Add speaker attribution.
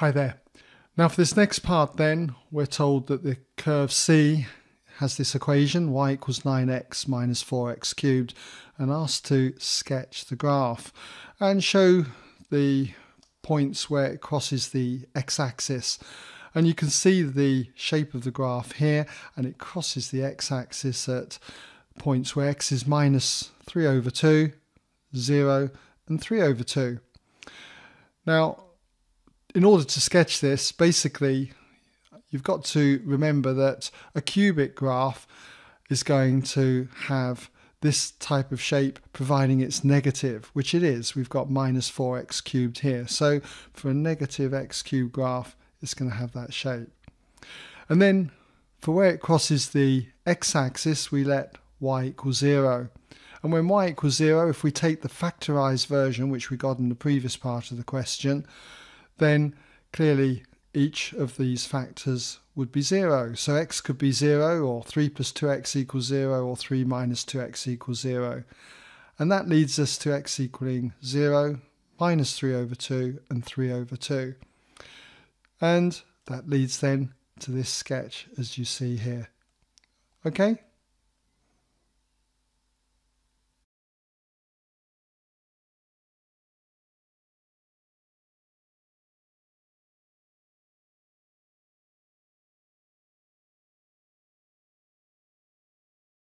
Speaker 1: Hi there. Now for this next part then, we're told that the curve C has this equation y equals 9x minus 4x cubed and asked to sketch the graph and show the points where it crosses the x-axis and you can see the shape of the graph here and it crosses the x-axis at points where x is minus 3 over 2, 0 and 3 over 2. Now in order to sketch this, basically, you've got to remember that a cubic graph is going to have this type of shape providing it's negative, which it is. We've got minus 4x cubed here. So for a negative x cubed graph, it's going to have that shape. And then for where it crosses the x-axis, we let y equal 0. And when y equals 0, if we take the factorised version, which we got in the previous part of the question, then clearly each of these factors would be 0. So x could be 0 or 3 plus 2x equals 0 or 3 minus 2x equals 0. And that leads us to x equaling 0, minus 3 over 2 and 3 over 2. And that leads then to this sketch as you see here. Okay?